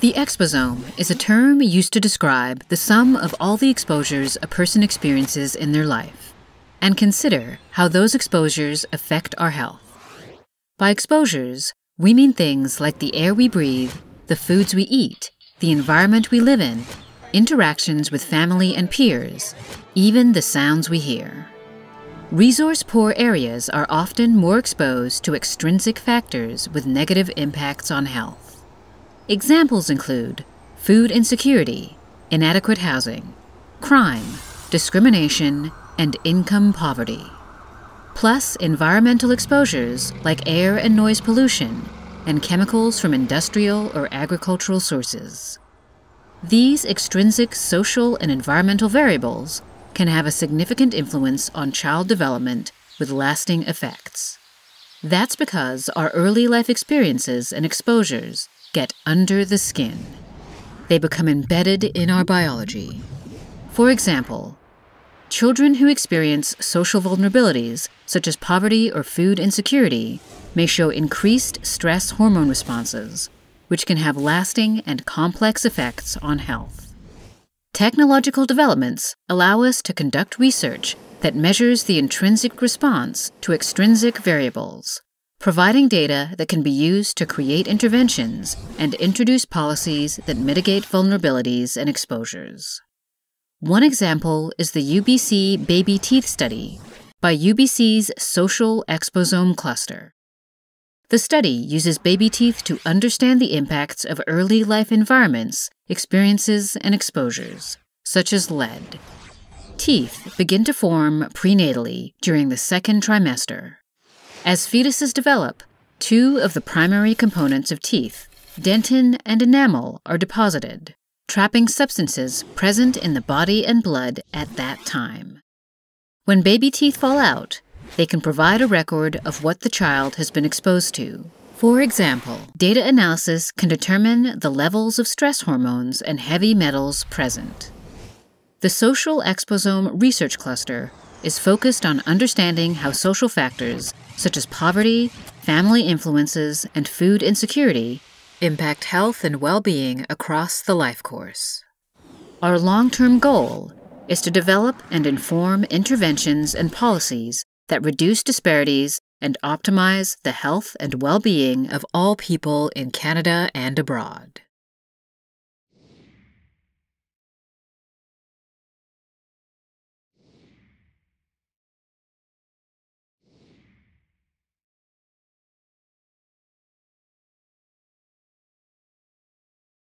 The exposome is a term used to describe the sum of all the exposures a person experiences in their life and consider how those exposures affect our health. By exposures, we mean things like the air we breathe, the foods we eat, the environment we live in, interactions with family and peers, even the sounds we hear. Resource poor areas are often more exposed to extrinsic factors with negative impacts on health. Examples include food insecurity, inadequate housing, crime, discrimination, and income poverty. Plus, environmental exposures like air and noise pollution and chemicals from industrial or agricultural sources. These extrinsic social and environmental variables can have a significant influence on child development with lasting effects. That's because our early life experiences and exposures get under the skin. They become embedded in our biology. For example, children who experience social vulnerabilities, such as poverty or food insecurity, may show increased stress hormone responses, which can have lasting and complex effects on health. Technological developments allow us to conduct research that measures the intrinsic response to extrinsic variables providing data that can be used to create interventions and introduce policies that mitigate vulnerabilities and exposures. One example is the UBC Baby Teeth Study by UBC's Social Exposome Cluster. The study uses baby teeth to understand the impacts of early life environments, experiences, and exposures, such as lead. Teeth begin to form prenatally during the second trimester. As fetuses develop, two of the primary components of teeth, dentin and enamel, are deposited, trapping substances present in the body and blood at that time. When baby teeth fall out, they can provide a record of what the child has been exposed to. For example, data analysis can determine the levels of stress hormones and heavy metals present. The Social Exposome Research Cluster is focused on understanding how social factors such as poverty, family influences, and food insecurity impact health and well being across the life course. Our long term goal is to develop and inform interventions and policies that reduce disparities and optimize the health and well being of all people in Canada and abroad.